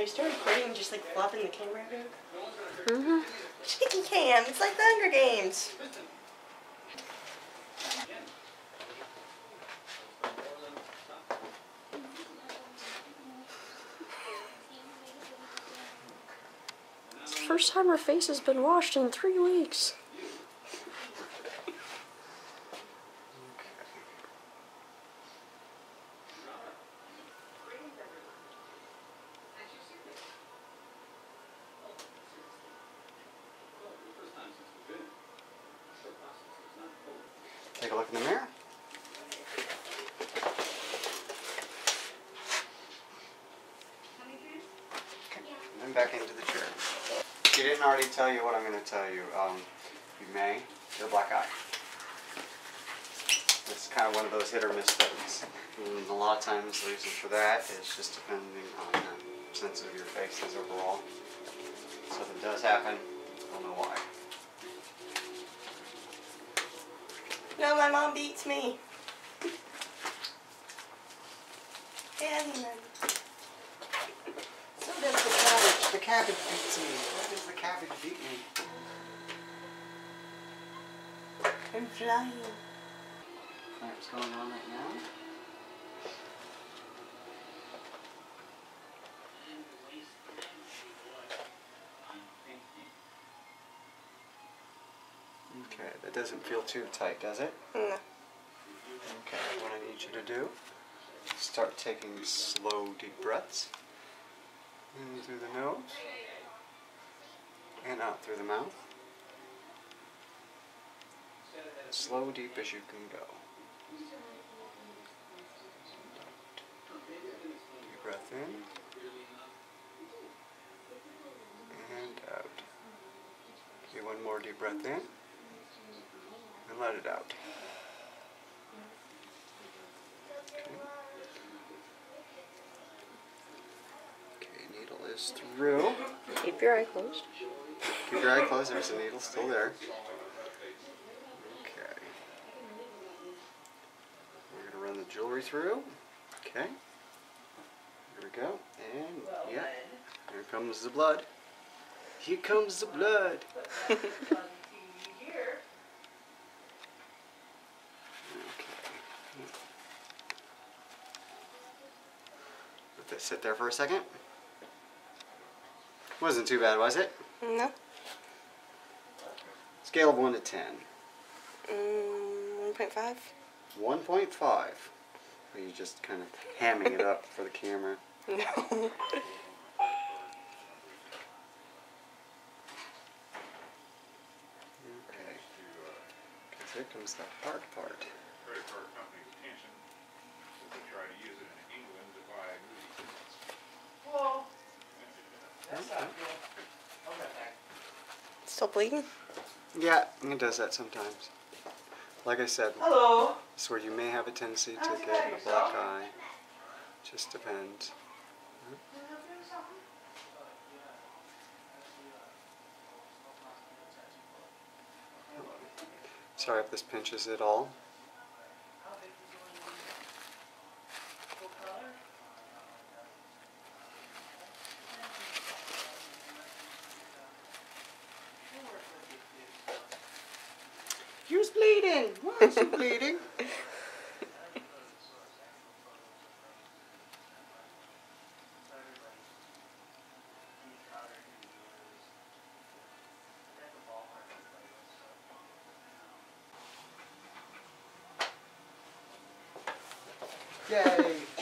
Are you still recording just like flopping the camera around? Mm-hmm. Shaky cam. It's like the Hunger Games. It's the first time her face has been washed in three weeks. Take a look in the mirror. Okay, and then back into the chair. She didn't already tell you what I'm going to tell you. Um, you may get a black eye. It's kind of one of those hit or miss things. And a lot of times the reason for that is just depending on how sensitive your face is overall. So if it does happen, I'll know why. No, my mom beats me. Candyman. So does the cabbage. The cabbage beats me. Why does the cabbage beat me? I'm flying. What's going on right now? That doesn't feel too tight, does it? No. Okay, what I need you to do is start taking slow, deep breaths. In through the nose and out through the mouth. Slow, deep as you can go. Deep breath in and out. Okay, one more deep breath in let it out. Okay. Okay, needle is through. Keep your eye closed. Keep your eye closed, there's a needle still there. Okay. We're gonna run the jewelry through. Okay. Here we go. And yeah, here comes the blood. Here comes the blood. Okay. Sit there for a second. Wasn't too bad, was it? No. Scale of 1 to 10. Mm, 1.5. 1.5. Are you just kind of hamming it up for the camera? No. Okay. Because here comes the hard part. Still bleeding? Yeah, it does that sometimes. Like I said, Hello. it's where you may have a tendency to get a black eye. Just depends. Sorry if this pinches at all. You're bleeding. Why is she bleeding? Yay!